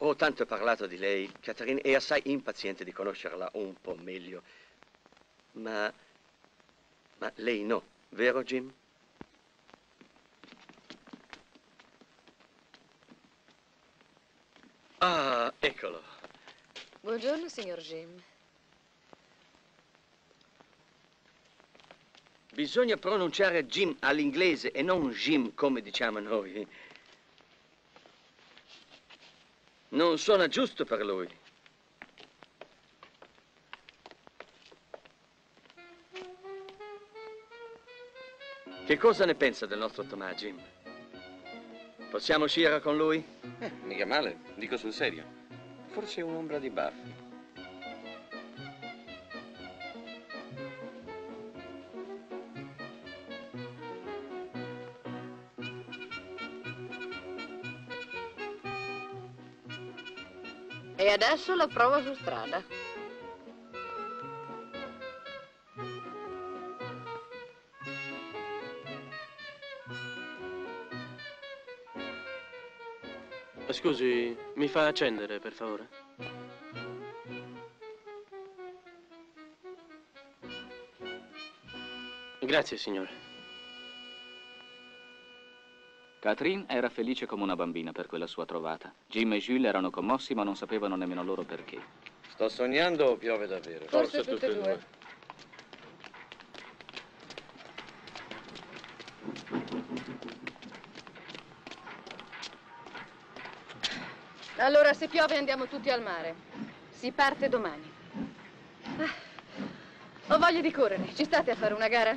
Ho tanto parlato di lei, Catherine, e assai impaziente di conoscerla un po' meglio. Ma... ma lei no, vero Jim? Ah, eccolo. Buongiorno, signor Jim. Bisogna pronunciare Jim all'inglese e non Jim come diciamo noi. Non suona giusto per lui. Che cosa ne pensa del nostro Tomà, Jim? Possiamo uscire con lui? Eh, mica male, dico sul serio. Forse un'ombra di baffi. E adesso la prova su strada. Scusi, mi fa accendere, per favore? Grazie, signore. Catherine era felice come una bambina per quella sua trovata. Jim e Jules erano commossi ma non sapevano nemmeno loro perché. Sto sognando o piove davvero? Forse, Forse tutte e due. due. Allora, se piove andiamo tutti al mare. Si parte domani. Ah, ho voglia di correre. Ci state a fare una gara?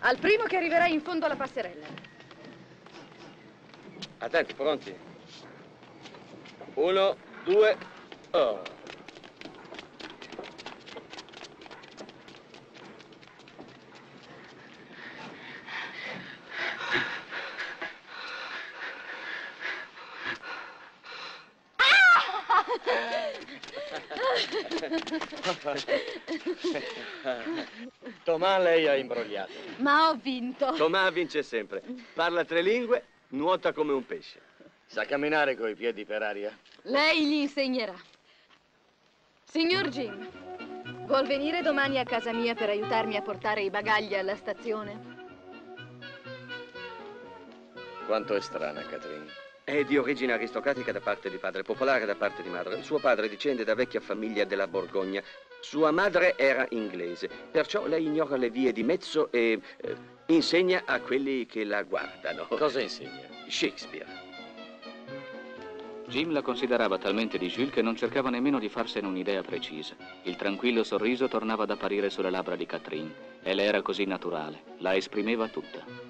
Al primo che arriverà in fondo alla passerella. Attenti, pronti? Uno, due, oh. Tomà lei ha imbrogliato. Ma ho vinto. Tomà vince sempre. Parla tre lingue Nuota come un pesce. Sa camminare coi piedi per aria? Lei gli insegnerà. Signor Jim, vuol venire domani a casa mia per aiutarmi a portare i bagagli alla stazione? Quanto è strana, Catherine. È di origine aristocratica da parte di padre, popolare da parte di madre. Suo padre discende da vecchia famiglia della Borgogna. Sua madre era inglese, perciò lei ignora le vie di mezzo e eh, insegna a quelli che la guardano. Cosa insegna? Shakespeare. Jim la considerava talmente di Jules che non cercava nemmeno di farsene un'idea precisa. Il tranquillo sorriso tornava ad apparire sulle labbra di Catherine e le era così naturale, la esprimeva tutta.